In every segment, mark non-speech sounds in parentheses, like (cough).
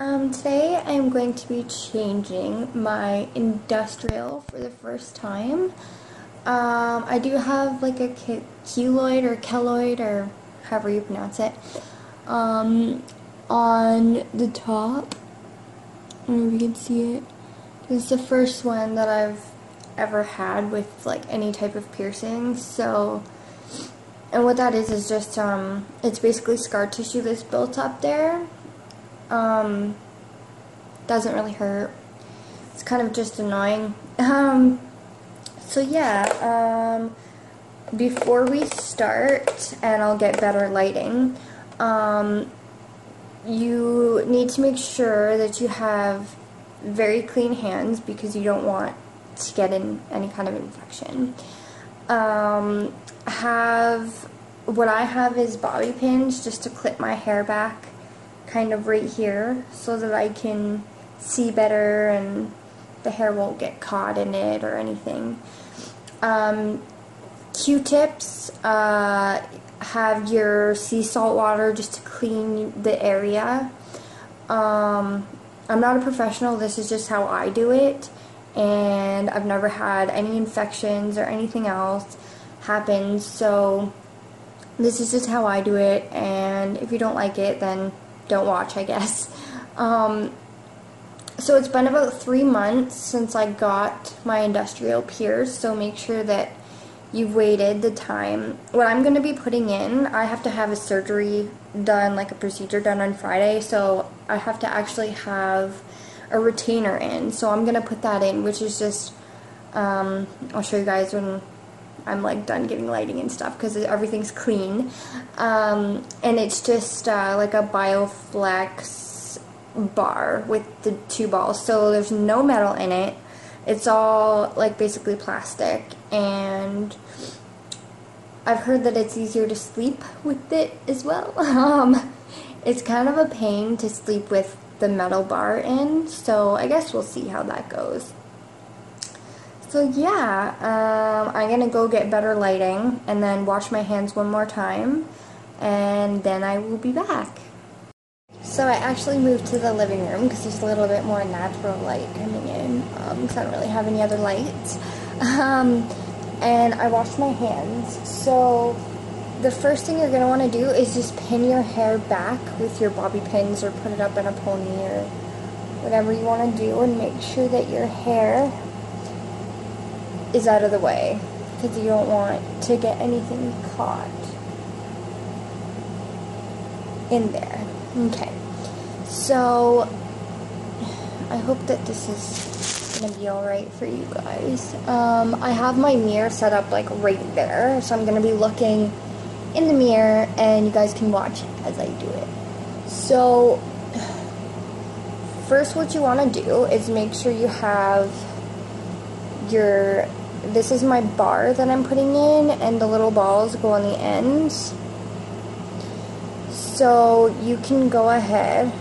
Um, today I'm going to be changing my industrial for the first time. Um, I do have like a keloid or keloid or however you pronounce it um, on the top. I don't know if you can see it. This is the first one that I've ever had with like any type of piercing. So, and what that is is just um, it's basically scar tissue that's built up there. Um, doesn't really hurt. It's kind of just annoying. (laughs) Um, so yeah, um, before we start, and I'll get better lighting, um, you need to make sure that you have very clean hands because you don't want to get in any kind of infection. Um, have what I have is bobby pins just to clip my hair back kind of right here so that I can see better and the hair won't get caught in it or anything. Um, Q-tips uh, have your sea salt water just to clean the area. Um, I'm not a professional, this is just how I do it and I've never had any infections or anything else happen so this is just how I do it and if you don't like it then don't watch I guess. Um, so it's been about three months since I got my industrial pierced, so make sure that you've waited the time. What I'm going to be putting in, I have to have a surgery done, like a procedure done on Friday, so I have to actually have a retainer in. So I'm going to put that in, which is just, um, I'll show you guys when I'm like done getting lighting and stuff because everything's clean. Um, and it's just uh, like a Bioflex bar with the two balls. So there's no metal in it. It's all like basically plastic and I've heard that it's easier to sleep with it as well. (laughs) Um, it's kind of a pain to sleep with the metal bar in, so I guess we'll see how that goes. So yeah, um, I'm to go get better lighting and then wash my hands one more time and then I will be back. So I actually moved to the living room because there's a little bit more natural light coming in because um, I don't really have any other lights. (laughs) Um, and I washed my hands. So the first thing you're want to do is just pin your hair back with your bobby pins or put it up in a pony or whatever you want to do and make sure that your hair is out of the way because you don't want to get anything caught in there. Okay. So, I hope that this is to be alright for you guys. Um, I have my mirror set up like right there, so I'm to be looking in the mirror and you guys can watch as I do it. So, (sighs) first what you want to do is make sure you have your, this is my bar that I'm putting in and the little balls go on the ends. So you can go ahead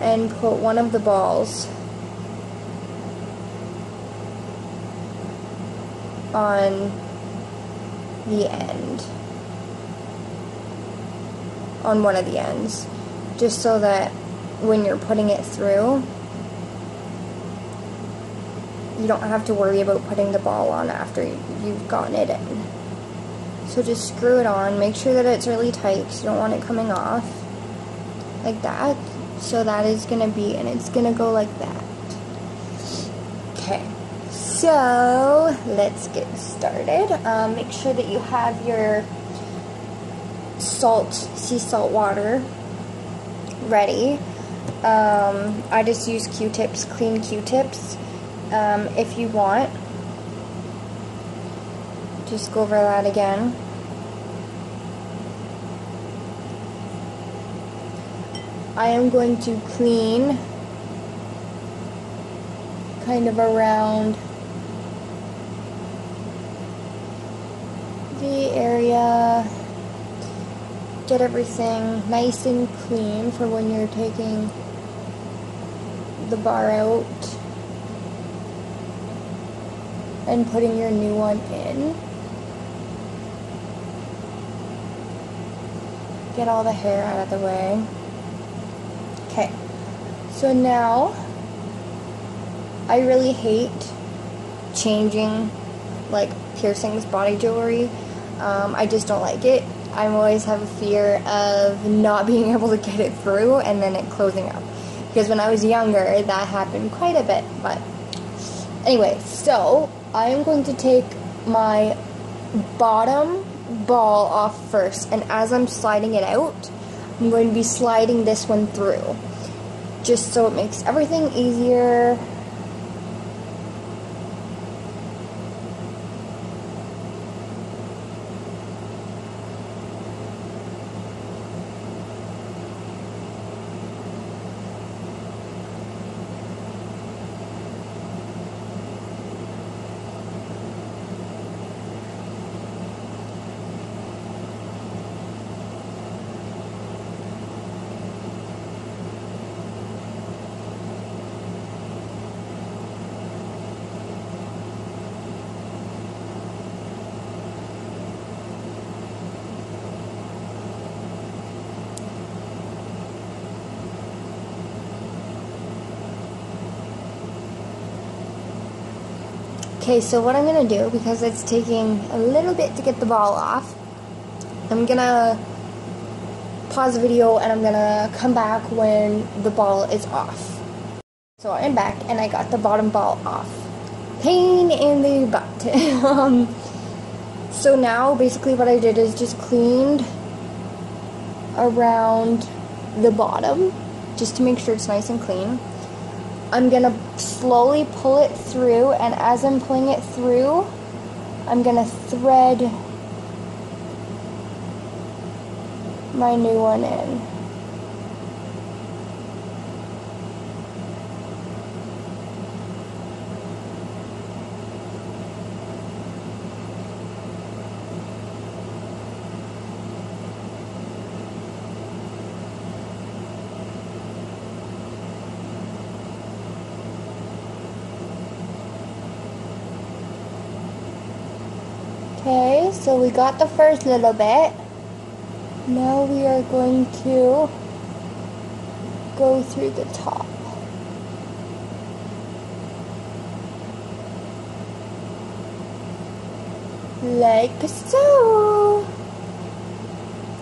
and put one of the balls on the end on one of the ends just so that when you're putting it through you don't have to worry about putting the ball on after you've gotten it in so just screw it on make sure that it's really tight because you don't want it coming off like that so that is going to be, and it's going to go like that. Okay, so let's get started. Um, make sure that you have your salt, sea salt water ready. Um, I just use Q-tips, clean Q-tips. Um, if you want, just go over that again. I am going to clean kind of around the area, get everything nice and clean for when you're taking the bar out and putting your new one in. Get all the hair out of the way. Okay, so now I really hate changing like piercings, body jewelry. Um, I just don't like it. I always have a fear of not (laughs) being able to get it through and then it closing up. Because when I was younger, that happened quite a bit. But anyway, so I am going to take my bottom ball off first. And as I'm sliding it out, I'm going to be sliding this one through. Just so it makes everything easier Okay, so what I'm gonna do, because it's taking a little bit to get the ball off, I'm gonna pause the video and I'm gonna come back when the ball is off. So I'm back and I got the bottom ball off. Pain in the butt. (laughs) um, so now basically what I did is just cleaned around the bottom just to make sure it's nice and clean. I'm gonna slowly pull it through and as I'm pulling it through I'm gonna thread my new one in. Okay, so we got the first little bit. Now we are going to go through the top. Like so.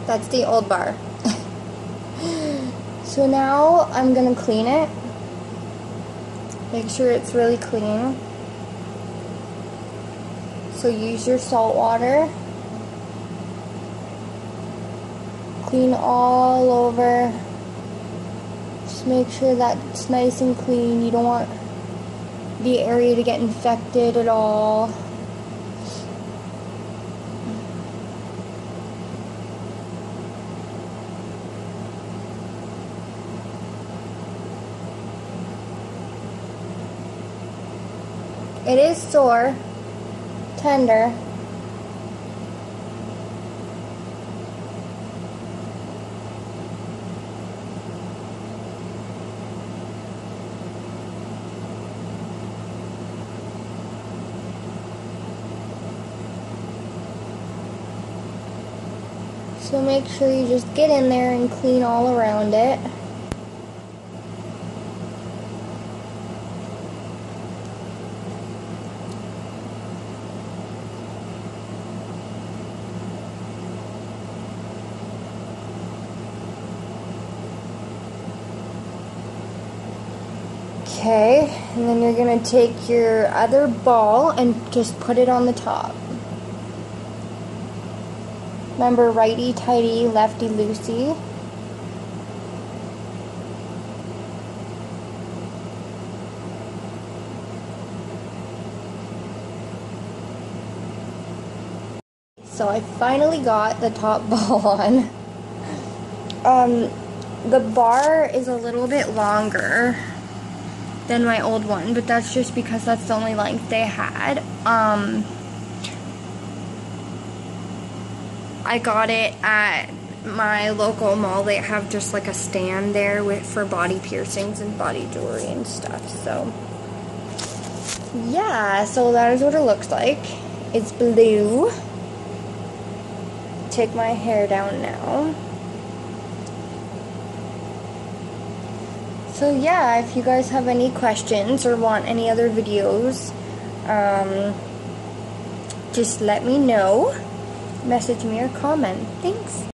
That's the old bar. (laughs) so now I'm gonna clean it. Make sure it's really clean. So use your salt water. Clean all over. Just make sure that it's nice and clean. You don't want the area to get infected at all. It is sore tender. So make sure you just get in there and clean all around it. Okay, and then you're going to take your other ball and just put it on the top. Remember, righty tighty, lefty loosey. So I finally got the top (laughs) ball on. Um, the bar is a little bit longer than my old one, but that's just because that's the only length they had. Um, I got it at my local mall. They have just like a stand there with for body piercings and body jewelry and stuff. So yeah, so that is what it looks like. It's blue. Take my hair down now. So yeah, if you guys have any questions or want any other videos, um, just let me know. Message me or comment. Thanks.